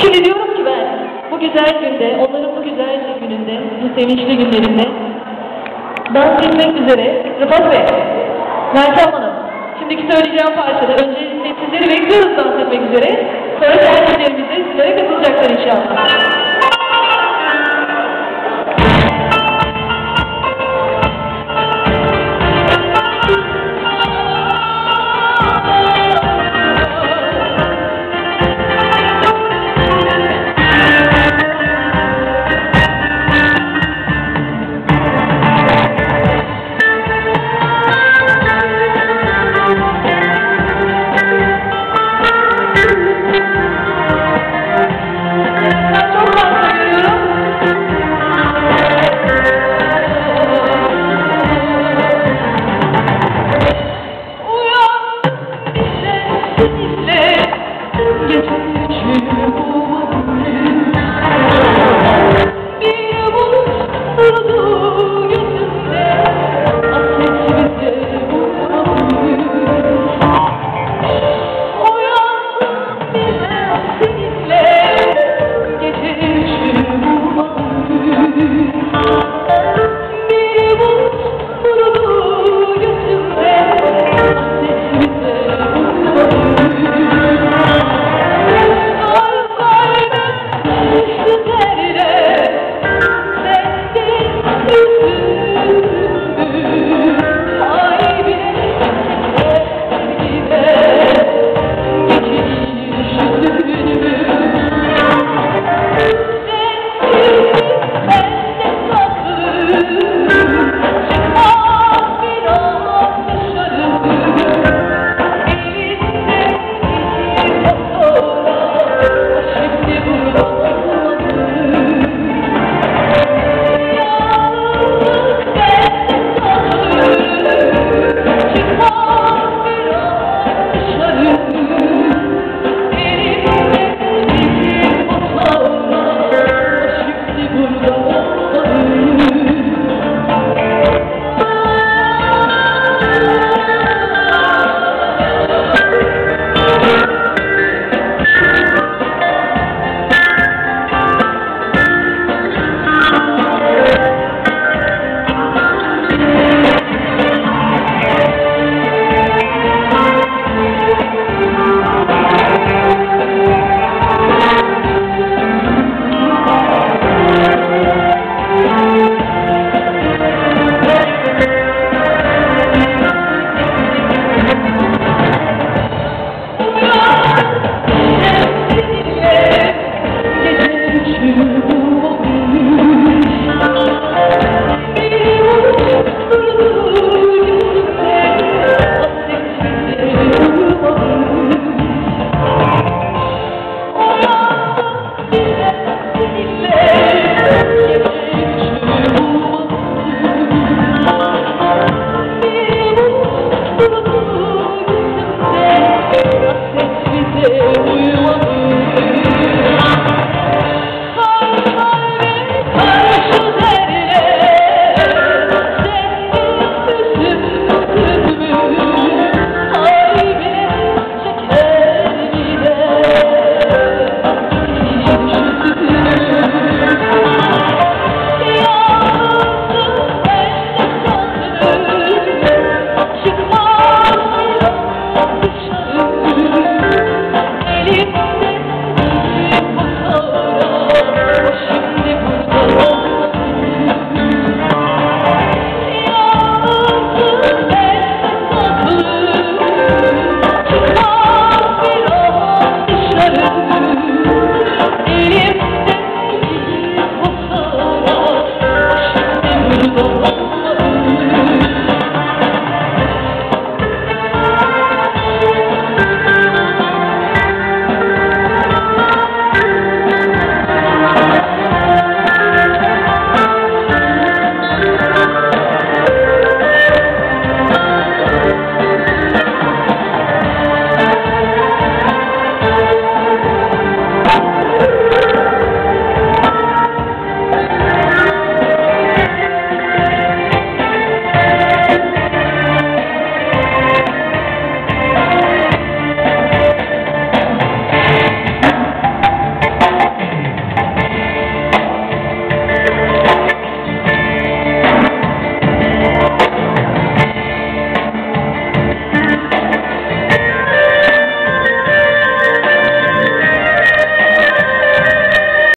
Şimdi diyorum ki ben bu güzel günde, onların bu güzel gününde, bu sevinçli günlerinde dans etmek üzere Rıfat Bey, Meltem Hanım, şimdiki söyleyeceğim parçada öncelikle sizleri bekliyoruz dans etmek üzere. Sonra kendilerimiz de sizlere katılacaklar inşallah. Deus. we will Oh,